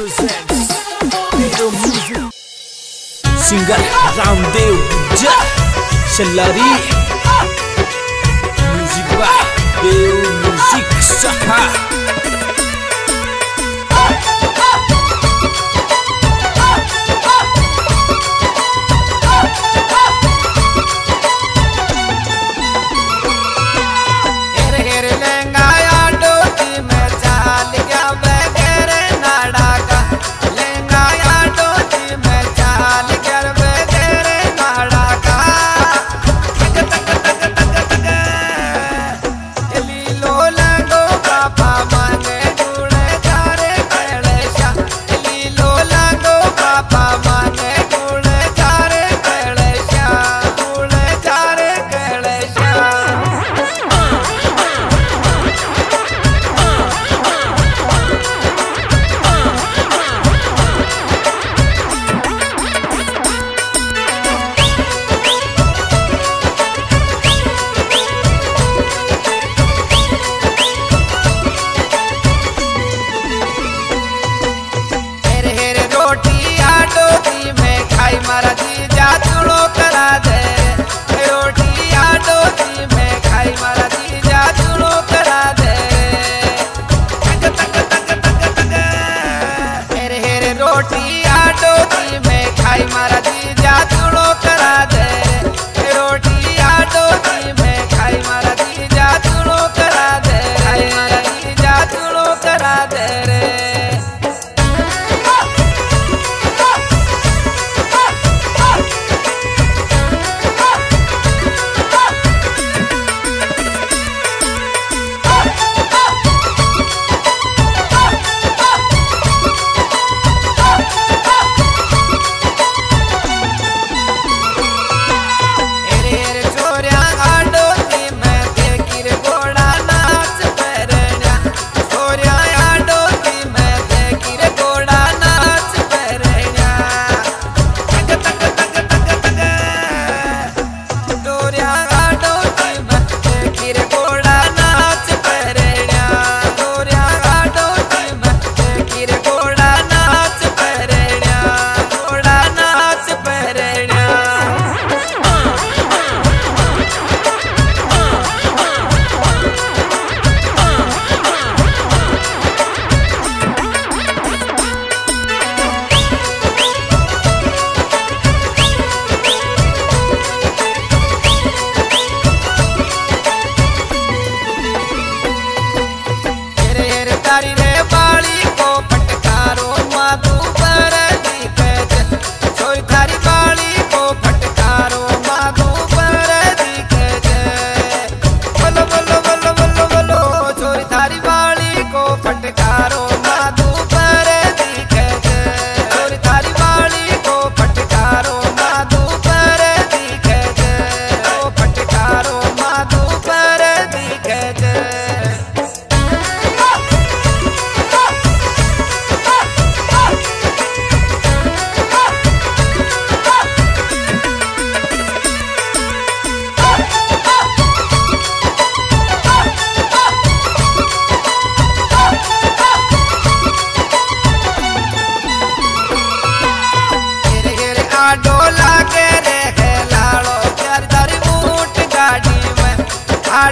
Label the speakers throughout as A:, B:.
A: presents Real Music Singer Ramdev Guja Shallari Music by Dev Music
B: Shakha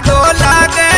B: डोला गए